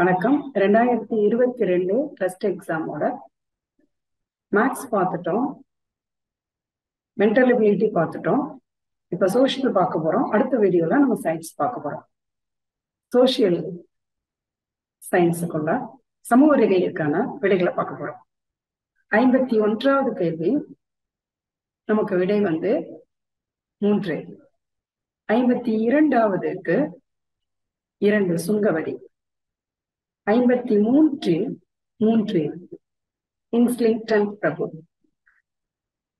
வணக்கம். ரெண்டாயிரத்தி இருபத்தி ரெண்டு டெஸ்ட் எக்ஸாமோட மேக்ஸ் பார்த்துட்டோம். மென்டல் எபிலிட்டி பார்த்துட்டோம். இப்போ சோஷியல் பார்க்க போறோம். அடுத்த வீடியோல நம்ம சயின்ஸ் பார்க்க போறோம். சோஷியல் சயின்ஸுக்குள்ள சமூக ரீதியிற்கான விடைகளை பார்க்க போறோம். ஐம்பத்தி ஒன்றாவது கேள்வி. நமக்கு விடை வந்து மூன்று. ஐம்பத்தி இரண்டாவதுக்கு இரண்டு சுங்கவடி ஐம்பத்தி மூன்று மூன்று. இன்ஸ்லிங்டன் பிரபு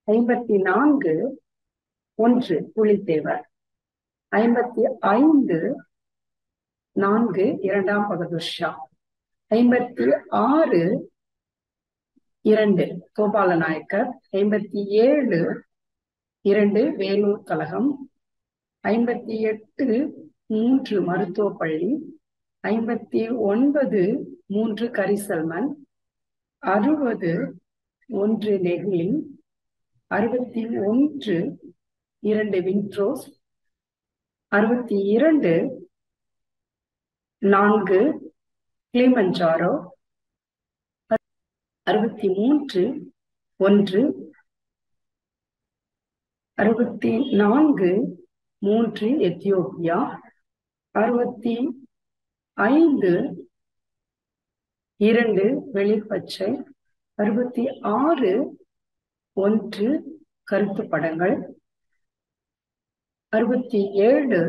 ஐம்பத்தி நான்கு ஒன்று. புலித்தேவர். ஐம்பத்தி ஐந்து நான்கு. இரண்டாம் பகதூர் ஷா. ஐம்பத்தி ஆறு இரண்டு. கோபால நாயக்கர் ஐம்பத்தி ஏழு இரண்டு. வேலூர் கழகம். ஐம்பத்தி எட்டு மூன்று. மருத்துவ பள்ளி ஐம்பத்தி ஒன்பது மூன்று கரிசல்மன் அறுபது ஒன்று நெகிலின் அறுபத்தி ஒன்று இரண்டு வின்ட்ரோஸ் அறுபத்தி இரண்டு நான்கு கிளிமஞ்சாரோ அறுபத்தி மூன்று ஒன்று அறுபத்தி நான்கு மூன்று எத்தியோப்பியா அறுபத்தி ஐந்து இரண்டு வெளிப்பச்சை அறுபத்தி ஆறு ஒன்று கருத்து படங்கள் அறுபத்தி ஏழு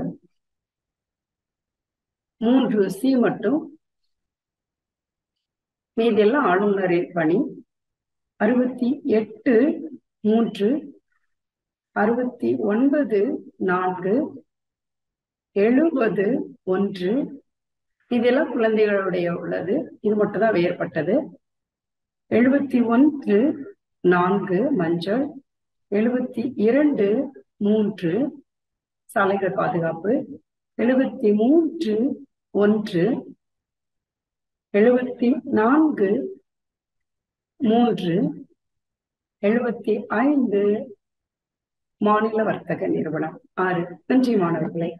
மூன்று சி மட்டும் மீதெல்லாம் ஆளுநரின் பணி அறுபத்தி எட்டு மூன்று அறுபத்தி ஒன்பது நான்கு எழுபது ஒன்று இதெல்லாம் குழந்தைகளுடைய உள்ளது. இது மட்டும் தான் வேறுபட்டது. எழுபத்தி ஒன்று நான்கு மஞ்சள் எழுபத்தி இரண்டு மூன்று சாலைகள் பாதுகாப்பு எழுபத்தி மூன்று ஒன்று எழுபத்தி நான்கு மூன்று எழுபத்தி ஐந்து மாநில வர்த்தக நிறுவனம். ஆறு. நன்றி மாணவர்களே.